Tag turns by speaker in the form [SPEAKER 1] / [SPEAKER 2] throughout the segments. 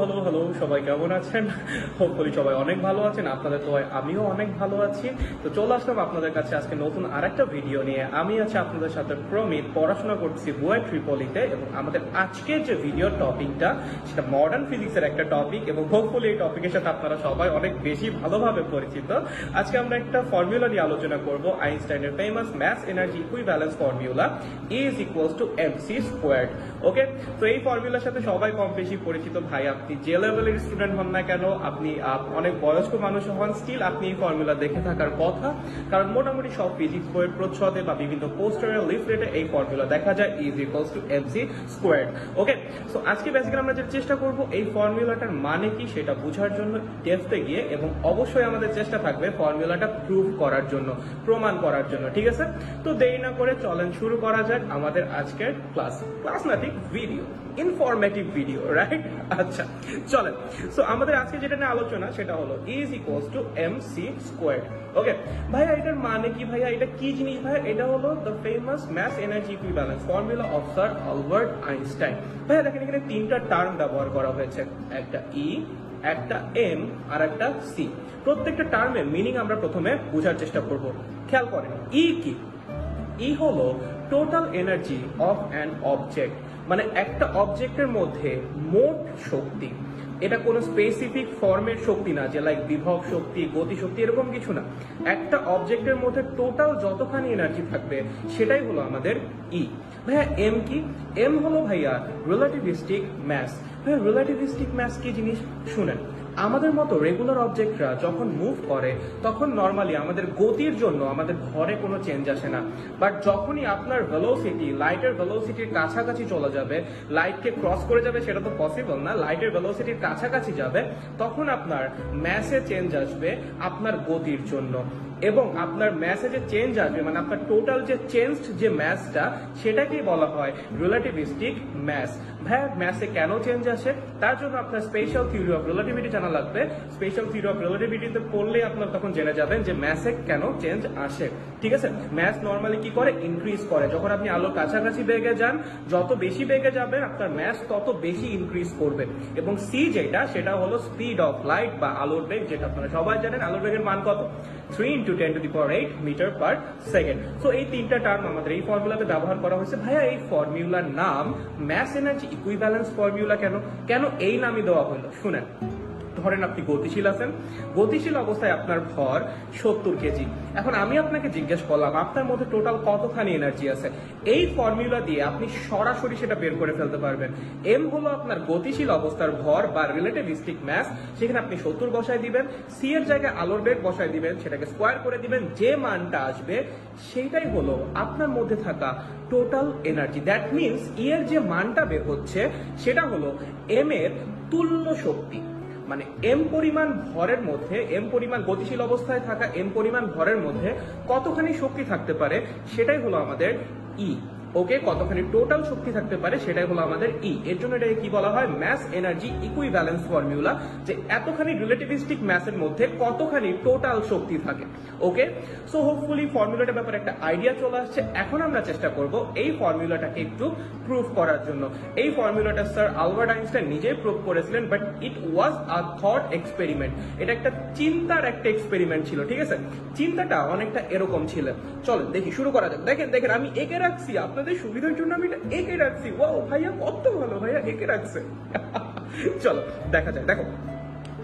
[SPEAKER 1] Hello hello, সবাই কেমন আছেন? হোপফুলি সবাই অনেক ভালো আছেন, আপনাদের তো আমিও অনেক ভালো আছি। তো চলে আসলাম আপনাদের কাছে আজকে নতুন আরেকটা ভিডিও নিয়ে। আমি আছি আপনাদের সাথে প্রমিত, পড়াশোনা করছি বুয়াই ট্রিপলিতে এবং আমাদের আজকের যে ভিডিও টপিকটা সেটা মডার্ন ফিজিক্সের একটা টপিক এবং হোপফুলি এই টপিকের সাথে আপনারা সবাই অনেক বেশি ভালোভাবে পরিচিত। আজকে আমরা একটা ফর্মুলা নিয়ে আলোচনা করব, আইনস্টাইনের famous math energy equivalence formula is equals to M C squared okay তো এই ফর্মুলার সাথে সবাই কম বেশি পরিচিত ভাই আপনি যে লেভেলের স্টুডেন্ট হন না কেন, আপনি অনেক বয়স্ক মানুষ হন স্টিল আপনি এই ফর্মুলা দেখে থাকার কথা। কারণ মোটামুটি সব ফিজিক্স বইয়ের প্রচ্ছদে বা বিভিন্ন পোস্টারের লিফলেটে এই ফর্মুলা দেখা যায় is equals to M C squared okay so আজকে বেসিক্যালি আমরা যেটা চেষ্টা করব, এই ফর্মুলাটার মানে কি সেটা বোঝার জন্য ডেপথে গিয়ে এবং অবশ্যই আমাদের চেষ্টা থাকবে ফর্মুলাটা প্রুভ করার জন্য, প্রমাণ করার জন্য। ঠিক আছে? তো দেরি না করে চলেন শুরু করা যাক আমাদের আজকের ক্লাস ক্লাস না ঠিক ভিডিও ইনফরমেটিভ ভিডিও রাইট আচ্ছা চলেন। সো আমাদের আজকে যেটা নিয়ে আলোচনা, সেটা হলো is equals to M C square okay ভাইয়া, এটার মানে কি ভাইয়া? এটা কি জিনিস ভাইয়া? এটা হলো the famous math energy equivalence formula of sir Albert Einstein ভাইয়া, দেখেন এখানে তিনটা টার্ম ব্যবহার করা হয়েছে। একটা ই একটা এম আর একটা সি প্রত্যেকটা টার্মের মিনিং আমরা প্রথমে বোঝার চেষ্টা করব। খেয়াল করেন ই কি? ই হলো total energy of an object মানে একটা অবজেক্টের মধ্যে মোট শক্তি। এটা কোনো স্পেসিফিক ফর্মের শক্তি না, যে লাইক বিভব শক্তি, গতি শক্তি, এরকম কিছু না। একটা অবজেক্টের মধ্যে টোটাল যতখানি এনার্জি থাকবে, সেটাই হলো আমাদের ই ভাইয়া এম কি? এম হলো ভাইয়া রিলেটিভিস্টিক ম্যাস ভাইয়া রিলেটিভিস্টিক ম্যাস কি জিনিস? শুনেন। আমাদের মতো রেগুলার অবজেক্টরা যখন মুভ করে, তখন নর্মালি আমাদের গতির জন্য আমাদের ভরে কোনো চেঞ্জ আসে না। বাট যখনই আপনার ভেলোসিটি লাইটের ভেলোসিটির কাছাকাছি চলে যাবে লাইটকে ক্রস করে যাবে, সেটা তো পসিবল না লাইটের ভেলোসিটির কাছাকাছি যাবে, তখন আপনার ম্যাসে চেঞ্জ আসবে আপনার গতির জন্য। এবং আপনার ম্যাসে যে চেঞ্জ আসবে মানে আপনার টোটাল যে চেঞ্জড যে ম্যাসটা সেটাকেই বলা হয় রিলেটিভিস্টিক ম্যাস ভাই ম্যাসে কেন চেঞ্জ আসে? তার জন্য আপনার স্পেশাল থিওরি অফ রিলেটিভিটি জানা লাগবে। স্পেশাল থিওরি অফ রিলেটিভিটিতে পড়লে আপনার তখন জেনে যাবেন যে ম্যাসে কেন চেঞ্জ আসে। ঠিক আছে? ম্যাস নর্মালি কি করে? ইনক্রিজ করে। যখন আপনি আলোর কাছাকাছি বেগে যান, যত বেশি বেগে যাবেন আপনার ম্যাস তত বেশি ইনক্রিজ করবে। এবং সি যেটা, সেটা হলো স্পিড অফ লাইট বা আলোর বেগ যেটা আপনারা সবাই জানেন, আলোর বেগের মান কত? Three into ten to the power eight metre per second so এই তিনটা টার্ম আমাদের এই ফর্মুলাতে ব্যবহার করা হয়েছে। ভাইয়া, এই ফর্মুলার নাম ম্যাস এনার্জি ইকুইভ্যালেন্স ফর্মুলা কেন? কেন এই নামই দেওয়া হলো? শুনেন। ধরেন আপনি গতিশীল আছেন, গতিশীল অবস্থায় আপনার ভর সত্তর কেজি। এখন আমি আপনাকে জিজ্ঞেস করলাম, আপনার মধ্যে টোটাল কতখানি এনার্জি আছে? এই ফর্মুলা দিয়ে আপনি সরাসরি সেটা বের করে ফেলতে পারবেন। এম হলো আপনার গতিশীল অবস্থার ভর বা রিলেটিভিস্টিক ম্যাস সেখানে আপনি সত্তর বসায় দিবেন সি এর জায়গায় আলোর বেগ বসায় দিবেন, সেটাকে স্কোয়ার করে দিবেন, যে মানটা আসবে সেইটাই হলো আপনার মধ্যে থাকা total energy that means E এর যে মানটা বের হচ্ছে, সেটা হলো এম এর তুল্য শক্তি। মানে এম পরিমাণ ভরের মধ্যে এম পরিমাণ গতিশীল অবস্থায় থাকা এম পরিমাণ ভরের মধ্যে কতখানি শক্তি থাকতে পারে, সেটাই হলো আমাদের ই ওকে কতখানি টোটাল শক্তি থাকতে পারে সেটাই হলো আমাদের ই এর জন্য এটাকে কি বলা হয়? ম্যাস এনার্জি ইকুইভ্যালেন্স ফর্মুলা যে এতখানি রিলেটিভিস্টিক ম্যাসের মধ্যে কতখানি টোটাল শক্তি থাকে। ওকে? সো হোপফুলি ফর্মুলাটার ব্যাপারে একটা আইডিয়া চলে আসছে। এখন আমরা চেষ্টা করব এই ফর্মুলাটাকে একটু প্রুফ করার জন্য। এই ফর্মুলাটা স্যার আলবার্ট আইনস্টাইন নিজেই প্রুভ করেছিলেন but it was a thought experiment এটা একটা চিন্তার একটা এক্সপেরিমেন্ট ছিল, ঠিক আছে? চিন্তাটা অনেকটা এরকম ছিল। চলেন, দেখি, শুরু করা যাক। দেখেন দেখেন, আমি এঁকে রাখছি, আপনাদের সুবিধার জন্য আমি এটা এঁকে রাখছি। ওয়াও, ভাইয়া কত ভালো, ভাইয়া এঁকে রাখছে। চলো, দেখা যায় দেখো,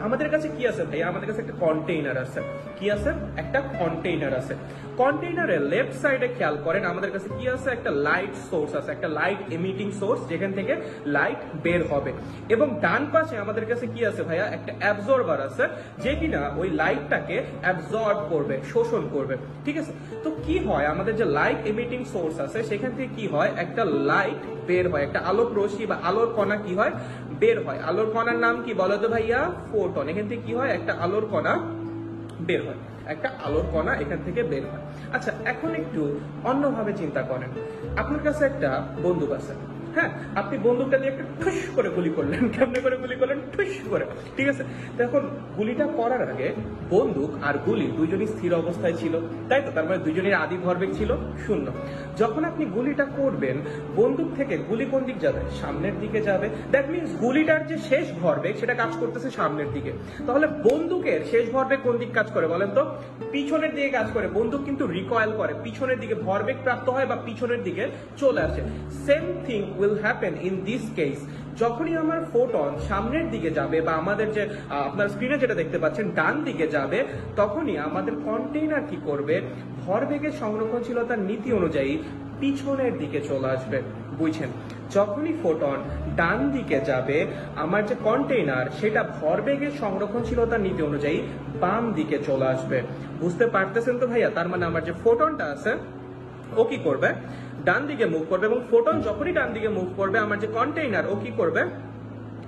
[SPEAKER 1] আমাদের কাছে কি আছে ভাইয়া? আমাদের কাছে একটা কন্টেইনার আছে। কি আছে? একটা কন্টেইনার আছে। কন্টেইনারের লেফট সাইডে খেয়াল করেন, আমাদের কাছে কি আছে? একটা লাইট সোর্স আছে, একটা লাইট এমিটিং সোর্স যেখান থেকে লাইট বের হবে। এবং ডান পাশে আমাদের কাছে কি আছে ভাইয়া? একটা অ্যাবজর্বার আছে, যে কিনা ওই লাইটটাকে অ্যাবজর্ব করবে, শোষণ করবে। ঠিক আছে? তো কি হয়? আমাদের যে লাইট এমিটিং সোর্স আছে, সেখান থেকে কি হয়? একটা লাইট বের হয়, একটা আলোক রশ্মি বা আলোর কণা কি হয়? বের হয়। আলোর কণার নাম কি বলো তো ভাইয়া? ফোটন এখান থেকে কি হয়? একটা আলোর কণা বের হয়। একটা আলোর কণা এখান থেকে বের হয়। আচ্ছা এখন একটু অন্যভাবে চিন্তা করেন। আপনার কাছে একটা বন্দুক আছে। হ্যাঁ আপনি বন্দুকটা দিয়ে একটা ঠুস করে গুলি করলেন। কেমনে করে গুলি করলেন? ঠুস করে। ঠিক আছে? এখন গুলিটা করার আগে বন্দুক আর গুলি দুইজনই স্থির অবস্থায় ছিল। তাই তো? তার মানে দুইজনের আদি ভরবেগ ছিল শূন্য। যখন আপনি গুলিটা করবেন, বন্দুক থেকে গুলি কোন দিক যাবে? সামনের দিকে যাবে। দ্যাট মিনস গুলিটার যে শেষ ভরবেগ, সেটা কাজ করতেছে সামনের দিকে। তাহলে বন্দুকের শেষ ভরবেগ কোন দিক কাজ করে বলেন তো? পিছনের দিকে কাজ করে। বন্দুক কিন্তু রিকয়েল করে। পিছনের দিকে ভরবেগ প্রাপ্ত হয় বা পিছনের দিকে চলে আসে। Same thing will happen in this case যখনই আমার ফোটন সামনের দিকে যাবে বা আমাদের যে আপনার স্ক্রিনে যেটা দেখতে পাচ্ছেন, ডান দিকে যাবে, তখনই আমাদের কন্টেইনার কি করবে? ভরবেগের সংরক্ষণশীলতার নীতি অনুযায়ী পিছনের দিকে চলে আসবে। বুঝছেন? যখনই ফোটন ডান দিকে যাবে, আমার যে কন্টেইনার সেটা ভরবেগের সংরক্ষণশীলতার নীতি অনুযায়ী বাম দিকে চলে আসবে। বুঝতে পারতেছেন তো ভাইয়া? তার মানে আমার যে ফোটনটা আছে ও কি করবে? ডান দিকে মুভ করবে এবং ফোটন যখনই ডান দিকে মুভ করবে, আমার যে কন্টেইনার ও কি করবে?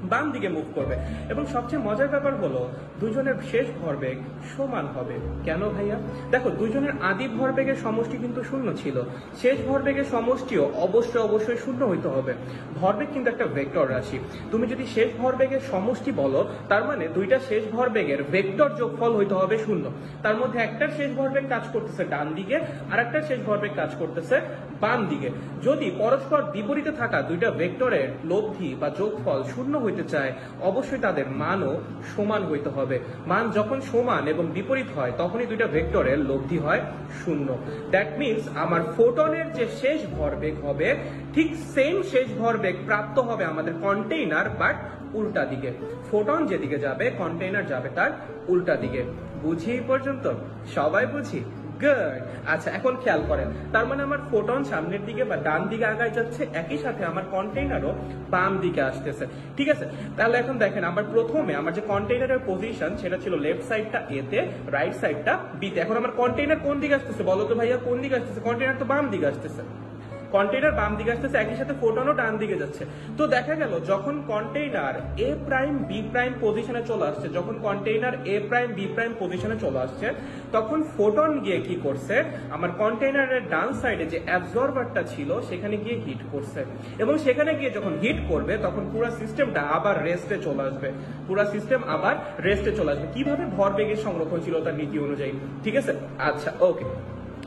[SPEAKER 1] বাম দিকে মুভ করবে। এবং সবচেয়ে মজার ব্যাপার হলো, দুজনের শেষ ভরবেগ সমান হবে। কেন ভাইয়া? দেখো, দুজনের আদি ভরবেগের সমষ্টি কিন্তু শূন্য ছিল। শেষ ভরবেগের সমষ্টিও অবশ্যই অবশ্যই শূন্য হইতে হবে। ভরবেগ কিন্তু একটা ভেক্টর রাশি। তুমি যদি শেষ ভরবেগের সমষ্টি বলো, তার মানে দুইটা শেষ ভরবেগের ভেক্টর যোগফল হইতে হবে শূন্য। তার মধ্যে একটার শেষ ভরবেগ কাজ করতেছে ডান দিকে, আর একটার শেষ ভরবেগ কাজ করতেছে বাম দিকে। যদি পরস্পর বিপরীতে থাকা দুইটা ভেক্টরের লব্ধি বা যোগফল শূন্য হইতে চায়, অবশ্যই তাদের মানও সমান হইতে হবে। মান যখন সমান এবং বিপরীত হয়, তখনই দুইটা ভেক্টরের লব্ধি হয় শূন্য। দ্যাট মিনস আমার ফোটনের যে শেষ ভরবেগ হবে, ঠিক সেম শেষ ভরবেগ প্রাপ্ত হবে আমাদের কন্টেইনার বাট উল্টা দিকে। ফোটন যেদিকে যাবে কন্টেইনার যাবে তার উল্টা দিকে। বুঝি এই পর্যন্ত? সবাই বুঝি? গুড আচ্ছা এখন খেয়াল করেন। তার মানে আমার ফোটন সামনের দিকে বা ডান দিকে আগায় যাচ্ছে, একই সাথে আমার কন্টেইনারও বাম দিকে আসতেছে। ঠিক আছে? তাহলে এখন দেখেন, আমার প্রথমে আমার যে কন্টেইনারের পজিশন সেটা ছিল লেফট সাইডটা এতে রাইট সাইডটা বিতে এখন আমার কন্টেইনার কোন দিকে আসতেছে বলো তো ভাইয়া? কোন দিকে আসতেছে? কন্টেইনার তো বাম দিকে আসতেছে। কন্টেইনার বাম দিকে আসতেছে, একই সাথে ফোটনও ডান দিকে যাচ্ছে। তো দেখা গেল, যখন container A prime B prime পজিশনে চলে আসছে, যখন container A prime B prime পজিশনে চলে আসছে, তখন ফোটন গিয়ে কি করছে, আমার কন্টেইনারের ডান সাইডে যে অ্যাবজর্বারটা ছিল, সেখানে গিয়ে হিট করছে। এবং সেখানে গিয়ে যখন হিট করবে, তখন পুরো সিস্টেমটা আবার রেস্টে চলে আসবে। পুরো সিস্টেম আবার রেস্টে চলে আসবে। কীভাবে ভরবেগের সংরক্ষণশীলতার নীতি অনুযায়ী? ঠিক আছে? আচ্ছা ওকে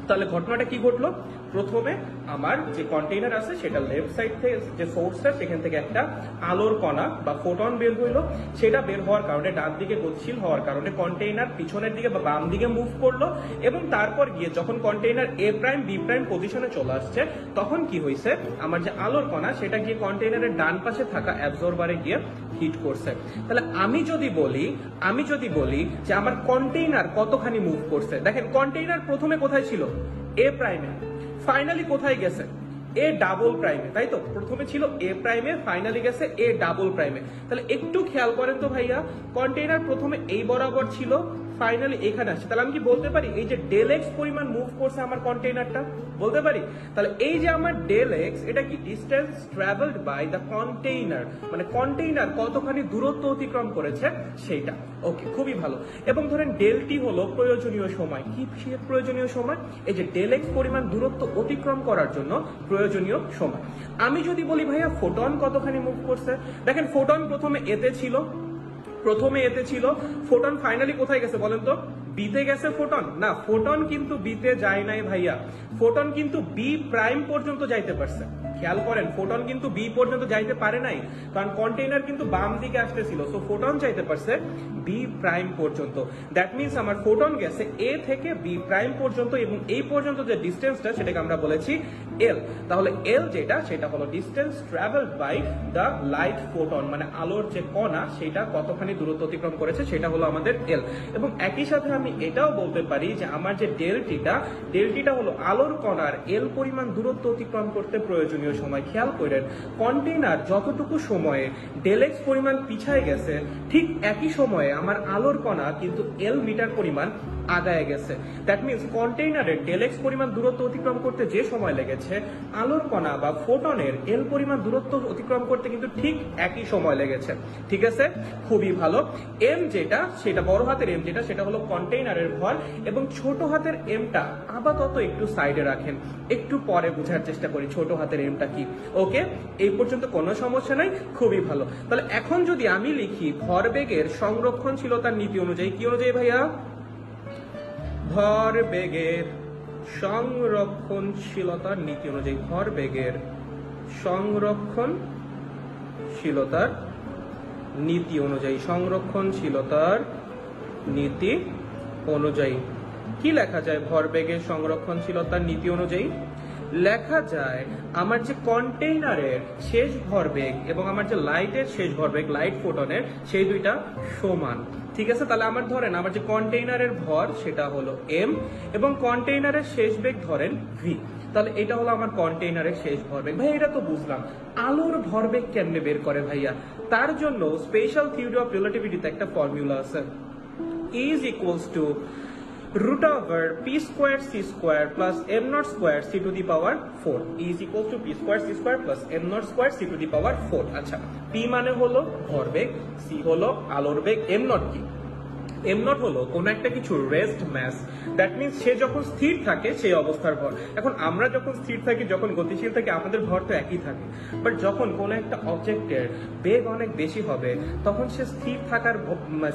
[SPEAKER 1] তাহলে ঘটনাটা কি ঘটলো? প্রথমে আমার যে কন্টেইনার আছে, সেটা লেফট সাইড থেকে যে সোর্সটা সেখান থেকে একটা আলোর কণা বা ফোটন বের হইল। সেটা বের হওয়ার কারণে ডান দিকে গতিশীল হওয়ার কারণে কন্টেইনার পিছনের দিকে বা বাম দিকে মুভ করল এবং তারপর গিয়ে যখন container A prime B prime পজিশনে চলে আসছে, তখন কি হয়েছে আমার যে আলোর কণা, সেটা গিয়ে কন্টেইনারের ডান পাশে থাকা অ্যাবজর্বারে গিয়ে হিট করছে। তাহলে আমি যদি বলি, আমি যদি বলি যে আমার কন্টেইনার কতখানি মুভ করছে? দেখেন কন্টেইনার প্রথমে কোথায় ছিল? এ। প্রাইমে ফাইনালি কোথায় গেছে? এ ডাবল প্রাইমে তাই তো? প্রথমে ছিল এ প্রাইমে ফাইনালি গেছে এ ডাবল প্রাইমে তাহলে একটু খেয়াল করেন তো ভাইয়া কন্টেইনার প্রথমে এই বরাবর ছিল ফাইনালি এখানে আসছে। তাহলে আমি কি বলতে পারি? এই যে ডেল এক্স পরিমাণ মুভ করছে আমার কন্টেইনারটা বলতে পারি? তাহলে এই যে আমার ডেল এক্স এটা কি distance travelled by the container মানে কন্টেইনার কতখানি দূরত্ব অতিক্রম করেছে? সেইটা। ওকে খুবই ভালো। এবং ধরেন ডেলটি হলো প্রয়োজনীয় সময়। কি প্রয়োজনীয় সময়? এই যে ডেল এক্স পরিমাণ দূরত্ব অতিক্রম করার জন্য প্রয়োজনীয় সময়। আমি যদি বলি, ভাইয়া ফোটন কতখানি মুভ করছে? দেখেন ফোটন প্রথমে এতে ছিল প্রথমে এতে ছিল ফোটন ফাইনালি কোথায় গেছে বলেন তো? বিতে গেছে ফোটন। না, ফোটন কিন্তু বিতে যায় নাই ভাইয়া। ফোটন কিন্তু বি প্রাইম পর্যন্ত যাইতে পারছে। খেয়াল করেন ফোটন কিন্তু বি পর্যন্ত যাইতে পারে নাই, কারণ কন্টেইনার কিন্তু বাম দিকে আসতেছিল। সো ফোটন যাইতে পারছে বি প্রাইম পর্যন্ত। দ্যাট মিনস আমার ফোটন গেছে এ থেকে বি প্রাইম পর্যন্ত এবং এই পর্যন্ত যে ডিস্টেন্সটা সেটাকে আমরা বলেছি এল তাহলে এল যেটা, সেটা হলো distance travel by the light photon মানে আলোর যে কণা, সেটা কতখানি দূরত্ব অতিক্রম করেছে, সেটা হলো আমাদের এল এবং একই সাথে আমি এটাও বলতে পারি যে আমার যে ডেলটিটা ডেলটিটা হলো আলোর কণার এল পরিমাণ দূরত্ব অতিক্রম করতে প্রয়োজনীয়। সময় খেয়াল করেন কন্টেইনার যতটুকু সময়ে ডেলেক্স পরিমাণ পিছায় গেছে, ঠিক একই সময়ে আমার আলোর কণা কিন্তু এল মিটার পরিমাণ আগায় গেছে। দ্যাট মিনস কন্টেইনারের ডেলেক্স পরিমাণ দূরত্ব অতিক্রম করতে যে সময় লেগেছে, আলোর কণা বা ফোটনের এল পরিমাণ দূরত্ব অতিক্রম করতে কিন্তু ঠিক একই সময় লেগেছে। ঠিক আছে? খুবই ভালো। এম যেটা, সেটা বড় হাতের এম যেটা, সেটা হলো কন্টেইনারের ভর এবং ছোট হাতের এমটা আপাতত একটু সাইডে রাখেন। একটু পরে বোঝার চেষ্টা করি ছোট হাতের এমটা কি। ওকে এই পর্যন্ত কোনো সমস্যা নাই। খুবই ভালো। তাহলে এখন যদি আমি লিখি, ভরবেগের সংরক্ষণশীলতার নীতি অনুযায়ী, কি অনুযায়ী ভাইয়া? ভরবেগের সংরক্ষণশীলতার নীতি অনুযায়ী ভরবেগের সংরক্ষণশীলতার নীতি অনুযায়ী, সংরক্ষণশীলতার নীতি অনুযায়ী। কি লেখা যায়? ভরবেগের সংরক্ষণশীলতার নীতি অনুযায়ী? লেখা যায়, আমার যে কন্টেইনারের শেষ ভরবেগ এবং আমার যে লাইটের শেষ ভরবেগ, লাইট ফোটনের, সেই দুইটা সমান। ঠিক আছে? তাহলে আমার ধরেন, আমার যে কন্টেইনারের ভর, সেটা হলো এম এবং কন্টেইনারের শেষ বেগ ধরেন ভি তাহলে এটা হলো আমার কন্টেইনারের শেষ ভরবেগ। ভাই, এটা তো বুঝলাম। আলোর ভরবেগ কেমনে বের করে ভাইয়া? তার জন্য স্পেশাল থিওরি অফ রিলেটিভিটিতে একটা ফর্মুলা আছে। Is equals to root over p square c square plus m naught square c to the power 4 e is equals to p square c square plus m naught square c to the power 4 আচ্ছা p মানে হলো ভরবেগ c হলো আলোর বেগ m naught কি M naught হলো কোন একটা কিছু রেস্ট ম্যাস দ্যাট মিনস সে যখন স্থির থাকে, সেই অবস্থার ভর। এখন আমরা যখন স্থির থাকি, যখন গতিশীল থাকি, আমাদের ভর তো একই থাকে। বাট যখন কোন একটা অবজেক্টের বেগ অনেক বেশি হবে, তখন সে স্থির থাকার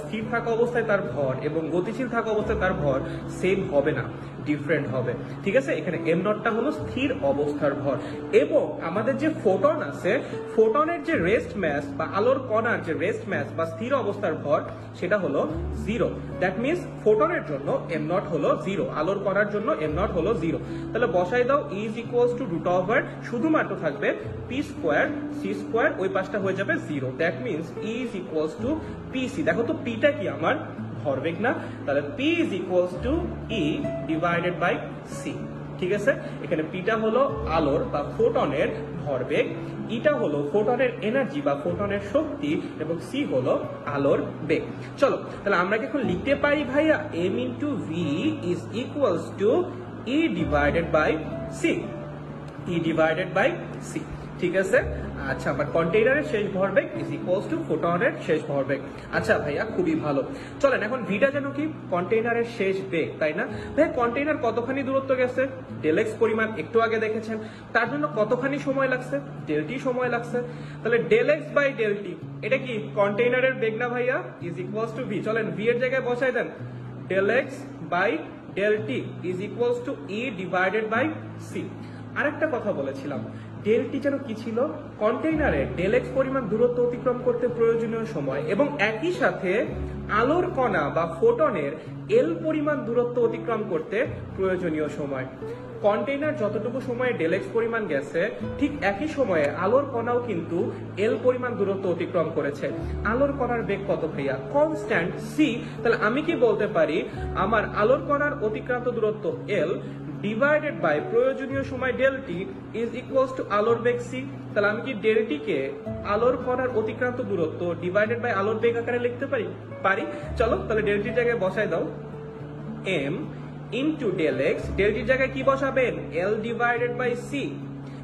[SPEAKER 1] স্থির থাকা অবস্থায় তার ভর এবং গতিশীল থাকা অবস্থায় তার ভর সেম হবে না। ডিফারেন্ট হবে। ঠিক আছে? এখানে এম নটটা হলো স্থির অবস্থার ভর। এবং আমাদের যে ফোটন আছে ফোটনের যে রেস্ট ম্যাস বা আলোর কণার যে রেস্ট ম্যাস বা স্থির অবস্থার ভর, সেটা হলো জিরো দ্যাট মিনস ফোটনের জন্য এম নট হলো জিরো আলোর কণার জন্য এম নট হলো জিরো তাহলে বসাই দাও is equals to root over শুধুমাত্র থাকবে পি স্কোয়ার সি স্কোয়ার ওই পাশটা হয়ে যাবে zero that means is equals to P C দেখো তো পিটা কি আমার? ভরবেগ না তাহলে P is equals to E divided by C ঠিক আছে? এখানে পিটা হলো আলোর বা ফোটনের ভরবেগ ইটা হলো ফোটনের এনার্জি বা ফোটনের শক্তি, এবং সি হলো আলোর বেগ। চলো, তাহলে আমরা কি এখন লিখতে পারি ভাইয়া? M into V is equals to E divided by C E divided by C ঠিক আছে? আচ্ছা আমার কন্টেইনারের শেষ ভরবেগ ইজ ইকুয়ালস টু ফোটনের শেষ ভরবেগ। আচ্ছা ভাইয়া, খুবই ভালো। চলেন, এখন ভিটা যেন কি? কন্টেইনারের শেষ বেগ, তাই না? ভাই কন্টেইনার কতখানি দূরত্ব গেছে? ডেলেক্স পরিমাণ একটু আগে দেখেছেন। তার জন্য কতখানি সময় লাগছে? ডেলটি সময় লাগছে। তাহলে ডেলেক্স বাই ডেলটি এটা কি কন্টেইনারের বেগ না, ভাইয়া? ইজ ইকুয়ালস টু ভি চলেন ভি এর জায়গায় বসাই দেন। Del X by del T is equals to E divided by C আরেকটা কথা বলেছিলাম। ডেলটি যেন কি ছিল? কন্টেইনারে ডেলেক্স পরিমাণ দূরত্ব অতিক্রম করতে প্রয়োজনীয় সময় এবং একই সাথে আলোর কণা বা ফোটনের এল পরিমাণ দূরত্ব অতিক্রম করতে প্রয়োজনীয় সময়। কন্টেইনার যতটুকু সময়ে ডেলেক্স পরিমাণ গেছে, ঠিক একই সময়ে আলোর কণাও কিন্তু এল পরিমাণ দূরত্ব অতিক্রম করেছে। আলোর কণার বেগ কত ভাইয়া? কনস্ট্যান্ট সি তাহলে আমি কি বলতে পারি? আমার আলোর কণার অতিক্রান্ত দূরত্ব এল ডিভাইডেড বাই প্রয়োজনীয় সময় ডেলটি ইজ ইকুয়ালস টু আলোর বেগ সি তাহলে আমি কি ডেলটিকে আলোর করার অতিক্রান্ত দূরত্ব ডিভাইডেড বাই আলোর বেগ আকারে লিখতে পারি? পারি। চলো, তাহলে ডেলটির জায়গায় বসাই দাও। এম ইন্টু ডেল এক্স ডেলটির জায়গায় কি বসাবেন? এল ডিভাইডেড বাই সি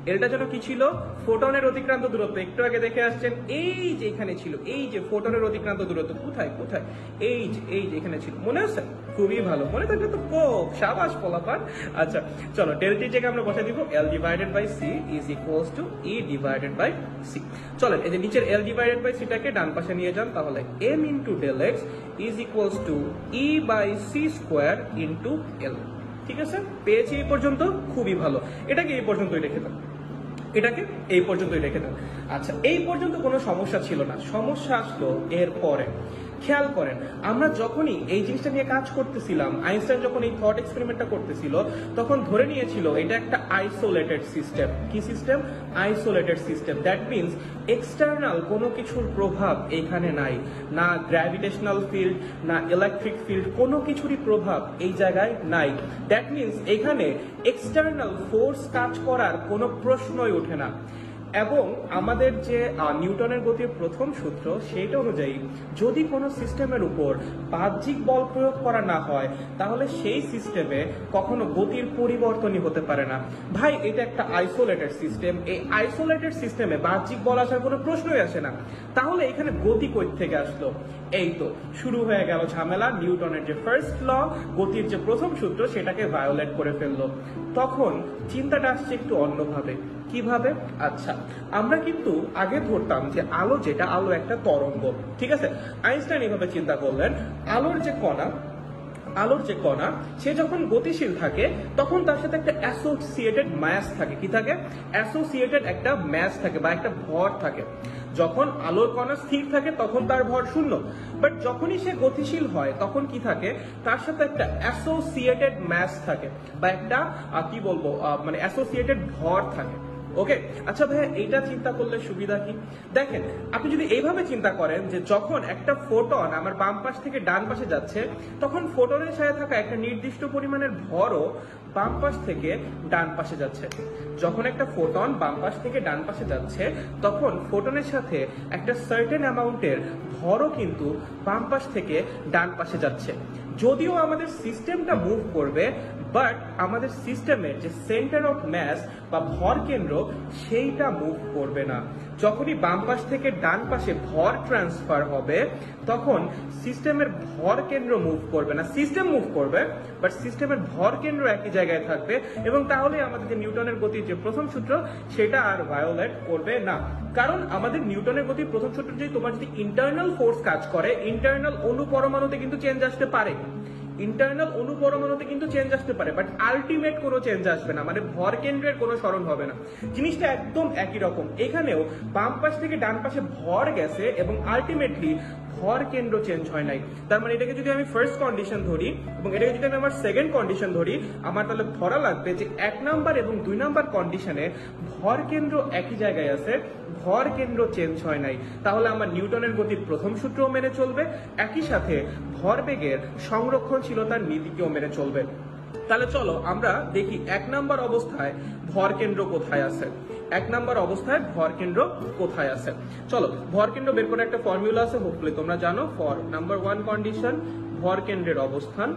[SPEAKER 1] এলটা যেন কি ছিল? ফোটনের অতিক্রান্ত দূরত্ব, একটু আগে দেখে আসছেন, এই যে এখানে ছিল, এই যে ফোটনের অতিক্রান্ত দূরত্ব, কোথায় কোথায়? এই যে এই যে এখানে ছিল, মনে আছে? খুবই ভালো, মনে থাকলে তো কোপ সাবাস পোলাপান আচ্ছা চলো ডেলটির জায়গায় আমরা বসে দিব L divided by C is equals to E divided by C চলেন এই যে নিচের এল ডিভাইডেড বাই সিটাকে ডান পাশে নিয়ে যান, তাহলে M into del X is equals to E by C square into L ঠিক আছে? পেয়েছি এই পর্যন্ত, খুবই ভালো। এটাকে এই পর্যন্তই রেখে দাও। এটাকে এই পর্যন্তই রেখে দেন আচ্ছা এই পর্যন্ত কোনো সমস্যা ছিল না। সমস্যা আসলো এর পরে। খেয়াল করেন, আমরা যখনই এই জিনিসটা নিয়ে কাজ করতেছিলাম, আইনস্টাইন যখন এই থট এক্সপেরিমেন্টটা করতেছিল, তখন ধরে নিয়েছিল এটা একটা আইসোলেটেড সিস্টেম কি system isolated system that means external কোনো কিছুর প্রভাব এখানে নাই। না গ্র্যাভিটেশনাল ফিল্ড না ইলেকট্রিক ফিল্ড কোনো কিছুরই প্রভাব এই জায়গায় নাই। দ্যাট মিনস এখানে এক্সটার্নাল ফোর্স কাজ করার কোনো প্রশ্নই ওঠে না। এবং আমাদের যে নিউটনের গতির প্রথম সূত্র সেইটা অনুযায়ী যদি কোনো সিস্টেমের উপর বাহ্যিক বল প্রয়োগ করা না হয়, তাহলে সেই সিস্টেমে কখনো গতির পরিবর্তনই হতে পারে না। ভাই, এটা একটা আইসোলেটেড সিস্টেম এই আইসোলেটেড সিস্টেমে বাহ্যিক বল আসার কোনো প্রশ্নই আসে না। তাহলে এখানে গতি কই থেকে আসলো? এই তো, শুরু হয়ে গেল ঝামেলা, নিউটনের যে ফার্স্ট ল গতির যে প্রথম সূত্র, সেটাকে ভায়োলেট করে ফেলল। তখন চিন্তাটা আসছে একটু অন্যভাবে। কীভাবে? আচ্ছা আমরা কিন্তু আগে ধরতাম যে আলো যেটা, আলো একটা তরঙ্গ, ঠিক আছে? আইনস্টাইন এভাবে চিন্তা করলেন, আলোর যে কণা, আলোর যে কণা, সে যখন গতিশীল থাকে, তখন তার সাথে একটা অ্যাসোসিয়েটেড ম্যাস থাকে। কি থাকে? অ্যাসোসিয়েটেড একটা ম্যাস থাকে বা একটা ভর থাকে। যখন আলোর কণা স্থির থাকে, তখন তার ভর শূন্য। বাট যখনই সে গতিশীল হয়, তখন কি থাকে? তার সাথে একটা অ্যাসোসিয়েটেড ম্যাস থাকে বা একটা কি বলব মানে অ্যাসোসিয়েটেড ভর থাকে। ওকে আচ্ছা ভাইয়া, এইটা চিন্তা করলে সুবিধা কি? দেখেন, আপনি যদি এইভাবে চিন্তা করেন যে যখন একটা ফোটন আমার বাম পাশ থেকে ডান পাশে যাচ্ছে, তখন ফোটনের সাথে থাকা একটা নির্দিষ্ট পরিমাণের ভরও বাম পাশ থেকে ডান পাশে যাচ্ছে। যখন একটা ফোটন বাম পাশ থেকে ডান পাশে যাচ্ছে, তখন ফোটনের সাথে একটা সার্টেন অ্যামাউন্টের ভরও কিন্তু বাম পাশ থেকে ডান পাশে যাচ্ছে। যদিও আমাদের সিস্টেমটা মুভ করবে বাট আমাদের সিস্টেমের যে সেন্টার অফ ম্যাস বা ভর কেন্দ্র, সেইটা মুভ করবে না। যখনই বাম পাশ থেকে ডান পাশে ভর ট্রান্সফার হবে, তখন সিস্টেমের ভর কেন্দ্র মুভ করবে না। সিস্টেম মুভ করবে বাট সিস্টেমের ভর কেন্দ্র একই জায়গায় থাকবে, এবং তাহলে আমাদের যে নিউটনের গতির যে প্রথম সূত্র, সেটা আর ভায়োলেট করবে না। কারণ আমাদের নিউটনের গতির প্রথম সূত্র যদি তোমার যদি ইন্টারনাল ফোর্স কাজ করে ইন্টারনাল অনুপরমাণুতে কিন্তু চেঞ্জ আসতে পারে। ইন্টারনাল অনুপরমাণুতে কিন্তু চেঞ্জ আসতে পারে বাট আলটিমেট কোনো চেঞ্জ আসবে না মানে ভর কেন্দ্রের কোনো স্মরণ হবে না। জিনিসটা একদম একই রকম। এখানেও বাম পাশ থেকে ডান পাশে ভর গেছে এবং আলটিমেটলি ভর কেন্দ্র চেঞ্জ হয় নাই। তার মানে এটাকে যদি আমি ফার্স্ট কন্ডিশন ধরি এবং এটাকে যদি আমি আমার সেকেন্ড কন্ডিশন ধরি, আমার তাহলে ধরা লাগবে যে এক নাম্বার এবং দুই নাম্বার কন্ডিশনে ভর কেন্দ্র একই জায়গায় আছে ভর কেন্দ্র চেঞ্জ হয় নাই। তাহলে আমার নিউটনের গতির প্রথম সূত্রও মেনে চলবে, একই সাথে ভরবেগের সংরক্ষণশীলতার নীতিকেও মেনে চলবে। তাহলে চলো আমরা দেখি এক নাম্বার অবস্থায় ভর কেন্দ্র কোথায় আছে। এক নাম্বার অবস্থায় ভর কেন্দ্র কোথায় আছে। চলো, ভর কেন্দ্র বের করে একটা ফর্মুলা আছে হোপফুলি তোমরা জানো ফর নাম্বার ওয়ান কন্ডিশন ভর কেন্দ্রের অবস্থান।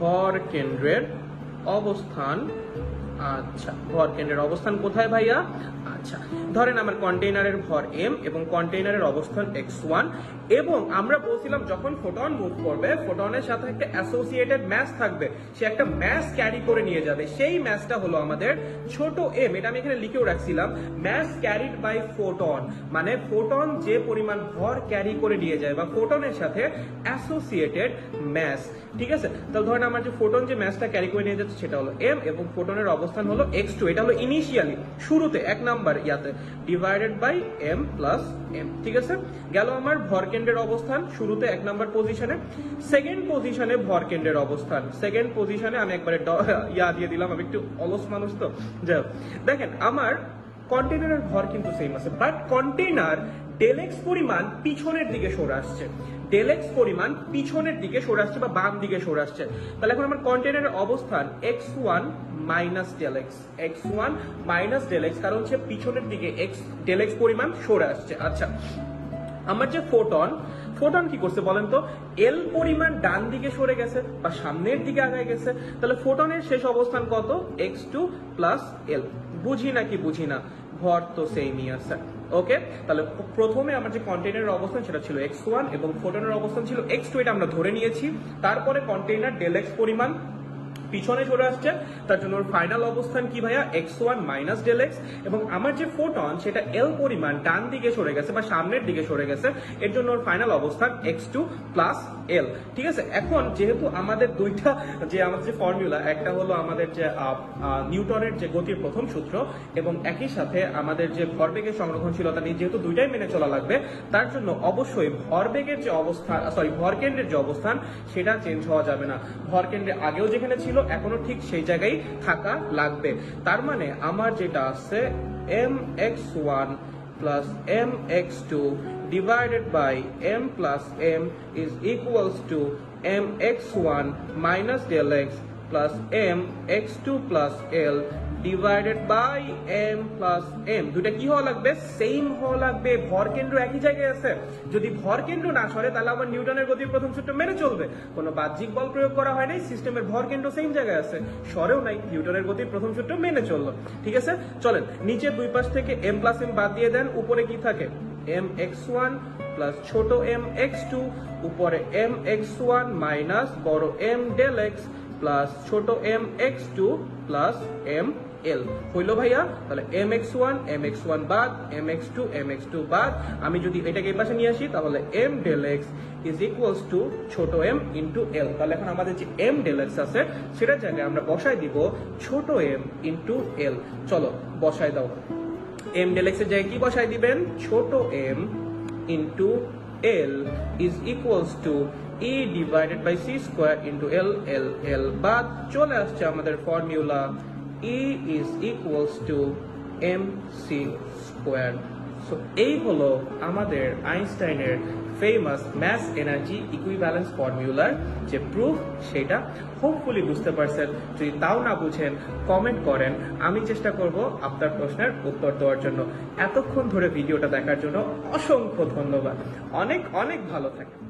[SPEAKER 1] ভর কেন্দ্রের অবস্থান আচ্ছা ভর কেন্দ্রের অবস্থান কোথায় ভাইয়া? আচ্ছা ধরেন আমার কন্টেইনারের ভর এম এবং কন্টেইনারের অবস্থান এক্স ওয়ান এবং আমরা বলছিলাম যখন ফোটন মুভ করবে ফোটনের সাথে একটা অ্যাসোসিয়েটেড ম্যাস থাকবে, সে একটা ম্যাস ক্যারি করে নিয়ে যাবে। সেই ম্যাসটা হলো আমাদের ছোট এম এটা আমি এখানে লিখেও রাখছিলাম ম্যাস ক্যারিড বাই ফোটন মানে ফোটন যে পরিমাণ ভর ক্যারি করে নিয়ে যায় বা ফোটনের সাথে অ্যাসোসিয়েটেড ম্যাস ঠিক আছে? তাহলে ধরেন আমার যে ফোটন যে ম্যাসটা ক্যারি করে নিয়ে যাচ্ছে, সেটা হলো এম এবং ফোটনের অবস্থান হলো এক্স টু এটা হলো ইনিশিয়ালি শুরুতে, এক নাম্বার ইয়াতে divided by M plus M ঠিক আছে? গেল আমার ভরকেন্দ্রের অবস্থান, শুরুতে এক নাম্বার পজিশনে সেকেন্ড পজিশনে ভরকেন্দ্রের অবস্থান। সেকেন্ড পজিশনে আমি একবারে ইয়া দিয়ে দিলাম, আমি একটু অলস মানুষ তো। যাই। দেখেন, আমার কন্টেনারের ভর কিন্তু সেম আছে বাট কন্টেনার ডেলেক্স পরিমাণ পিছনের দিকে সরে আসছে। ডেলেক্স পরিমাণ পিছনের দিকে সরে আসছে বা বাম দিকে সরে আসছে। তাহলে এখন আমার কন্টেনারের অবস্থান X one minus del X X one minus del X কারণ হচ্ছে পিছনের দিকে এক্স ডেলেক্স পরিমাণ সরে আসছে। আচ্ছা আমার যে ফোটন ফোটন কি করছে বলেন তো? এল পরিমাণ ডান দিকে সরে গেছে বা সামনের দিকে আগায় গেছে। তাহলে ফোটনের শেষ অবস্থান কত? এক্স টু প্লাস এল বুঝি নাকি বুঝি না? ভর তো সেমই আছে ওকে তাহলে প্রথমে আমার যে কন্টেইনারের অবস্থান সেটা ছিল এক্স ওয়ান এবং ফোটনের অবস্থান ছিল এক্স টু এটা আমরা ধরে নিয়েছি। তারপরে কন্টেইনার ডেল এক্স পরিমাণ পিছনে চলে আসছে তার জন্য ওর ফাইনাল অবস্থান কি ভাইয়া? X one minus del X এবং আমার যে ফোটন সেটা এল পরিমাণ ডান দিকে সরে গেছে বা সামনের দিকে সরে গেছে, এর জন্য ওর ফাইনাল অবস্থান এক্স টু প্লাস এল ঠিক আছে? এখন যেহেতু আমাদের দুইটা যে আমাদের যে ফর্মুলা একটা হলো আমাদের যে নিউটনের যে গতির প্রথম সূত্র এবং একই সাথে আমাদের যে ভরবেগের সংরক্ষণশীলতা নিয়ে যেহেতু দুইটাই মেনে চলা লাগবে, তার জন্য অবশ্যই ভরবেগের যে অবস্থান সরি ভরকেন্দ্রের যে অবস্থান, সেটা চেঞ্জ হওয়া যাবে না। ভরকেন্দ্রে আগেও যেখানে ছিল সেগুলো এখনও ঠিক সেই জায়গায় থাকা লাগবে। তার মানে আমার যেটা আছে M X one plus M X two divided by M plus M is equals to M X one minus del X plus M X two plus L divided by M plus M দুটা কি হওয়া লাগবে? Same হওয়া লাগবে। ভর কেন্দ্র একই জায়গায় আছে। যদি ভর কেন্দ্র না সরে, তাহলে আমার নিউটনের গতির প্রথম সূত্র মেনে চলবে। কোনো বাহ্যিক বল প্রয়োগ করা হয় নাই সিস্টেমের ভর কেন্দ্র সেম জায়গায় আছে। সরেও নাই, নিউটনের গতির প্রথম সূত্র মেনে চলল। ঠিক আছে? চলেন নিচে দুই পাশ থেকে এম প্লাস এম বাদ দিয়ে দেন। উপরে কি থাকে? এম এক্স ওয়ান প্লাস ছোট এম এক্স টু উপরে এম এক্স ওয়ান মাইনাস বড় এম ডেল এক্স প্লাস ছোট M X two plus M L হইল ভাইয়া, তাহলে M X one M X one বাদ M X two M X two বাদ। আমি যদি এটাকে এই পাশে নিয়ে আসি, তাহলে M del X is equals to ছোট এম ইন্টু এল তাহলে এখন আমাদের যে এম ডেল এক্স আছে সেটার জায়গায় আমরা বসাই দিব ছোট এম ইন্টু এল চলো বসাই দাও। এম ডেল এক্সের জায়গায় কি বসাই দিবেন? ছোট M into L is equals to E divided by C square into L L L বাদ। চলে আসছে আমাদের formula E is equals to M C square so এই হলো আমাদের আইনস্টাইনের ফেমাস ম্যাস এনার্জি ইকুইব্যালেন্স ফর্মুলার যে প্রুফ সেটা। হোপফুলি বুঝতে পারছেন। যদি তাও না বুঝেন কমেন্ট করেন। আমি চেষ্টা করব আপনার প্রশ্নের উত্তর দেওয়ার জন্য। এতক্ষণ ধরে ভিডিওটা দেখার জন্য অসংখ্য ধন্যবাদ। অনেক অনেক ভালো থাকেন